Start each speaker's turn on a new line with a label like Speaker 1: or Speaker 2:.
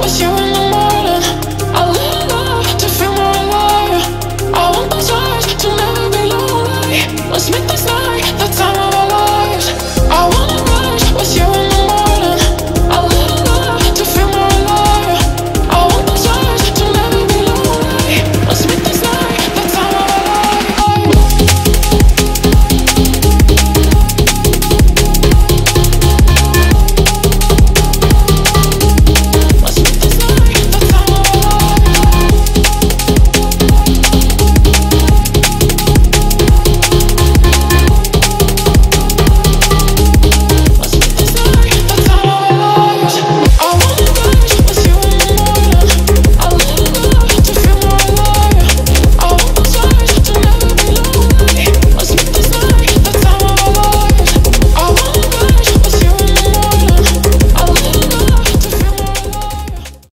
Speaker 1: Wish you